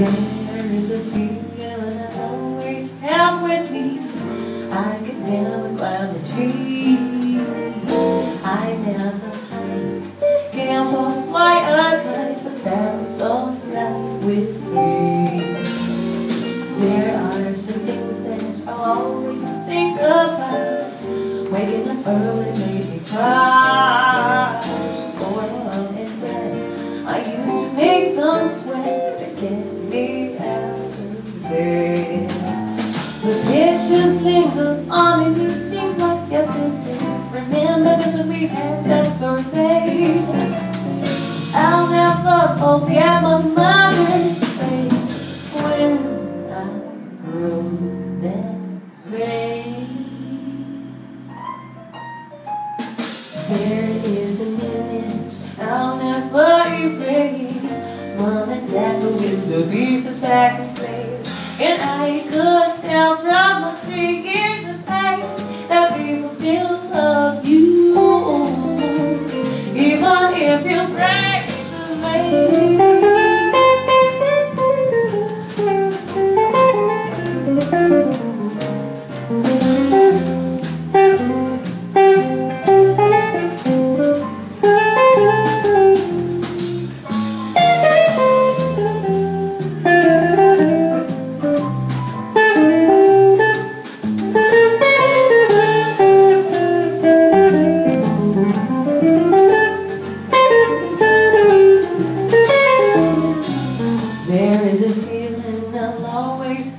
There is a feeling I always have with me. I could never climb a tree. I never hike, camp or fly a kite, but that's alright with me. There are some things that I'll always think about. Waking up early made me cry. Dishes linger on and it seems like yesterday. Remember this when we had that sorbet? I'll never forget my mother's face when I wrote that phrase. There is an image I'll never erase. Mom and dad moving the pieces back. And I could tell from my three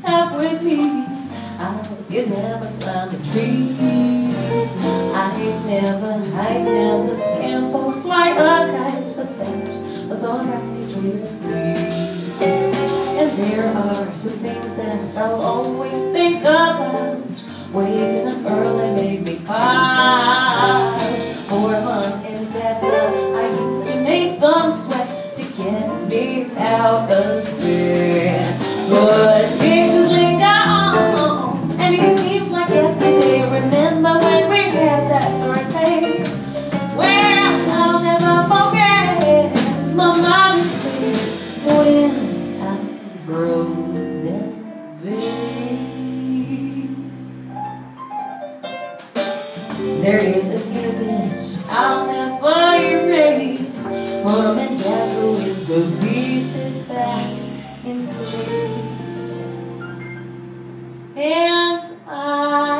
have with me. I'll get never climb a tree. I never, I never camp or fly a kite, but that was alright with me. And there are some things that I'll always think about. Waking up early made me cry. There is a image I'll never erase. Mom and dad with the pieces back in place. And I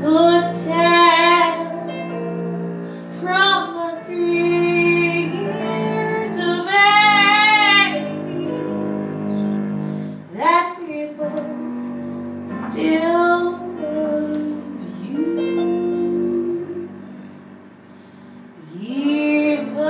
could tell from the three years of age that people still Even